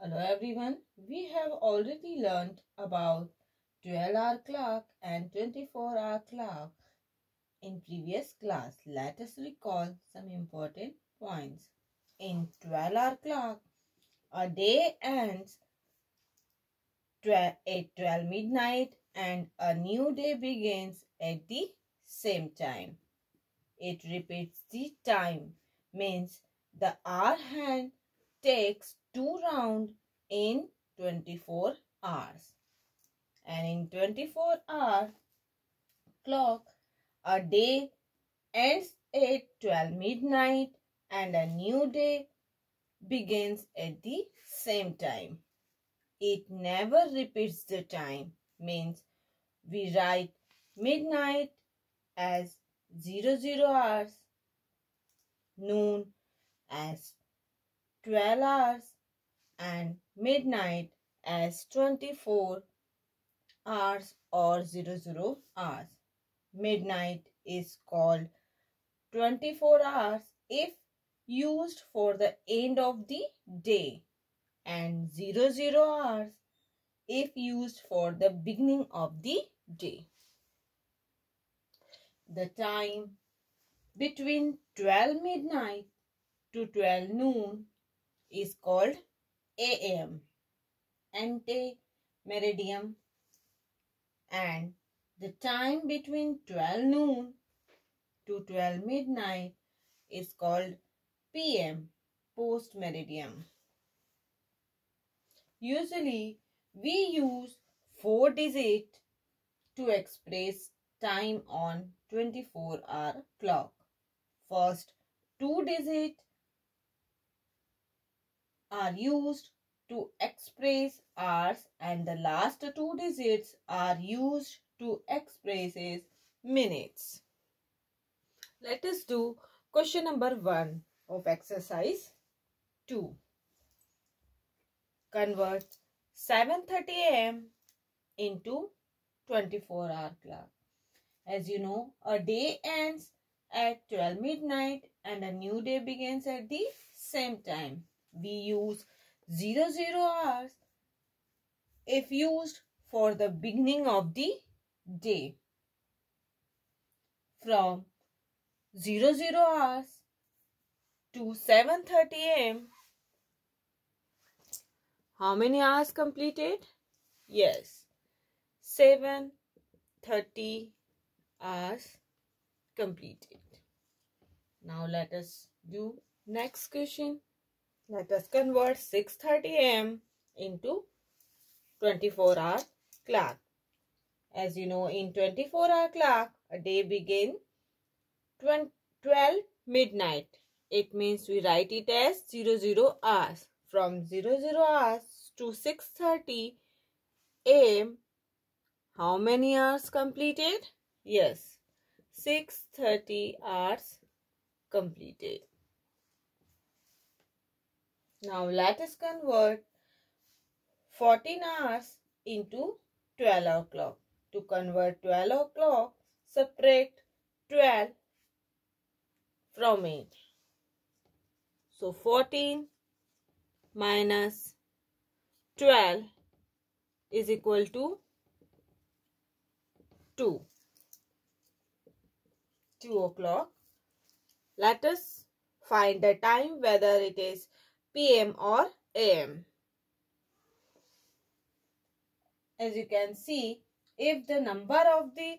Hello everyone. We have already learned about 12 hour clock and 24 hour clock in previous class. Let us recall some important points. In 12 hour clock, a day ends at 12 midnight and a new day begins at the same time. It repeats the time means the hour hand takes two round in 24 hours. And in 24 hour clock, a day ends at 12 midnight and a new day begins at the same time. It never repeats the time means we write midnight as 00 hours, noon as 12 hours and midnight as 24 hours or 00 hours. Midnight is called 24 hours if used for the end of the day and 00 hours if used for the beginning of the day. The time between 12 midnight to 12 noon is called AM, ante meridiem, and the time between 12 noon to 12 midnight is called PM, post meridiem. Usually, we use 4 digit to express time on 24 hour clock. First, 2 digit are used to express hours and the last two digits are used to express minutes. Let us do question number 1 of exercise 2. Convert 7.30 am into 24 hour clock. As you know, a day ends at 12 midnight and a new day begins at the same time we use 00 hours if used for the beginning of the day. From 00 hours to 7.30 am, how many hours completed? Yes, 7.30 hours completed. Now let us do next question. Let us convert 6.30 am into 24 hour clock. As you know, in 24 hour clock, a day begin 12 midnight. It means we write it as 00 hours. From 00 hours to 6.30 am, how many hours completed? Yes, 6.30 hours completed. Now let us convert 14 hours into 12 o'clock. To convert 12 o'clock, subtract 12 from it. So 14 minus 12 is equal to 2. 2 o'clock. Let us find the time whether it is PM or AM. As you can see, if the number of the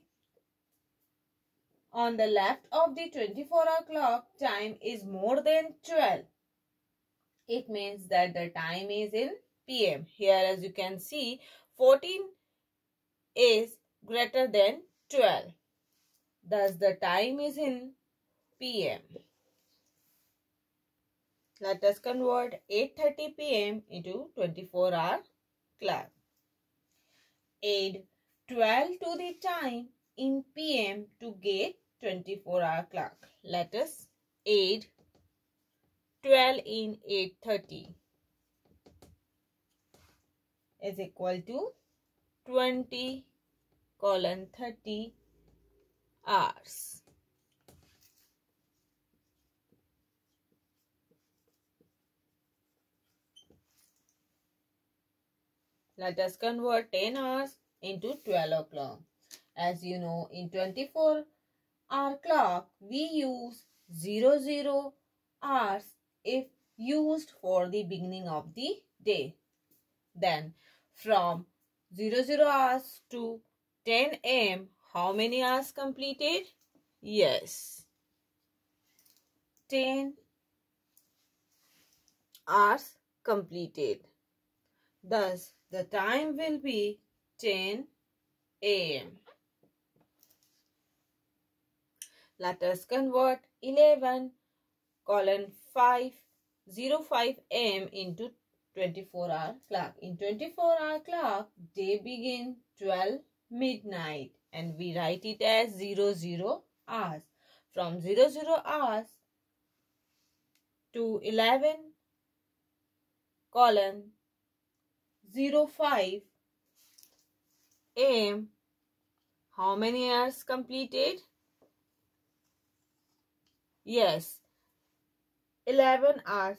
on the left of the 24 hour clock time is more than 12, it means that the time is in PM. Here as you can see, 14 is greater than 12. Thus the time is in PM. Let us convert 8.30 pm into 24 hour clock. Add 12 to the time in pm to get 24 hour clock. Let us add 12 in 8.30 is equal to 20 colon 30 hours. Let us convert 10 hours into 12 o'clock. As you know, in 24 hour clock, we use 00 hours if used for the beginning of the day. Then from 00 hours to 10 am, how many hours completed? Yes. 10 hours completed. Thus, the time will be 10 am. Let us convert 11 colon 5 05 am into 24 hour clock. In 24 hour clock, day begin 12 midnight and we write it as 00 hours. From 00 hours to 11 colon 05 am how many hours completed? Yes. 11 hours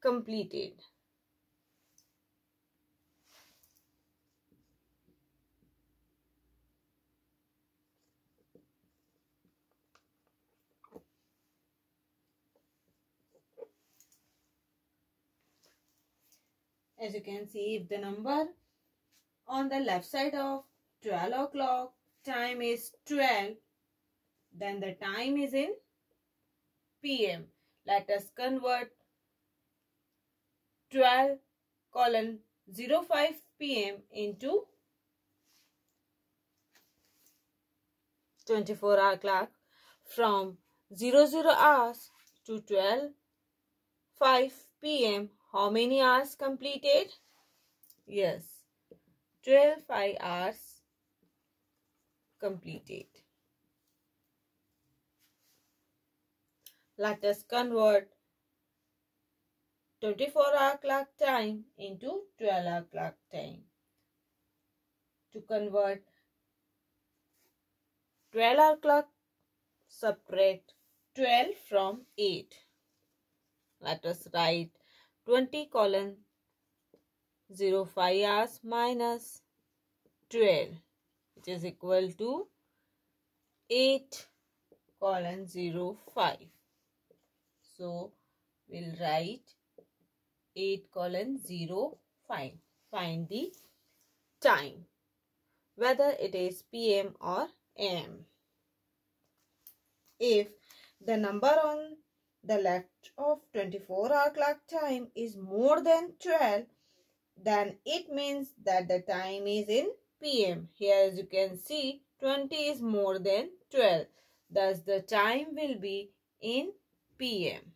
completed as you can see if the number on the left side of 12 o'clock time is 12 then the time is in pm let us convert 12 colon 05 pm into 24 hour clock from 00 hours to 12 5 pm how many hours completed? Yes, 12 5 hours completed. Let us convert 24 hour clock time into 12 hour clock time. To convert 12 hour clock, subtract 12 from 8. Let us write 20 colon 0 05 hours minus 12 which is equal to 8 colon 0 05. So we'll write 8 colon 0 05. Find the time whether it is PM or AM. If the number on the left of 24 hour clock time is more than 12 then it means that the time is in PM. Here as you can see 20 is more than 12 thus the time will be in PM.